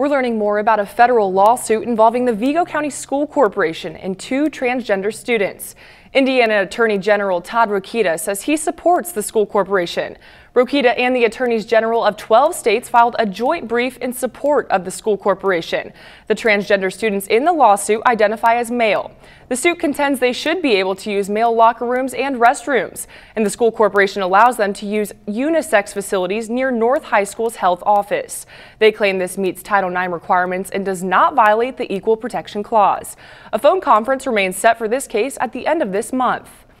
We're learning more about a federal lawsuit involving the Vigo County School Corporation and two transgender students. Indiana Attorney General Todd Rokita says he supports the school corporation. Rokita and the attorneys general of 12 states filed a joint brief in support of the school corporation. The transgender students in the lawsuit identify as male. The suit contends they should be able to use male locker rooms and restrooms, and the school corporation allows them to use unisex facilities near North High School's health office. They claim this meets Title Requirements and does not violate the Equal Protection Clause. A phone conference remains set for this case at the end of this month.